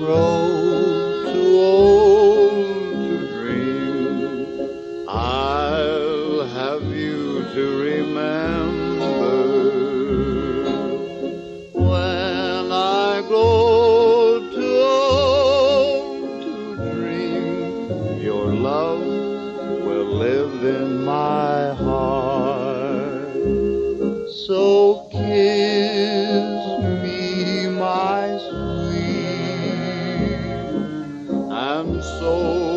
grow too old to dream, I'll have you to remember. When I grow too old to dream, your love will live in my heart. Soul.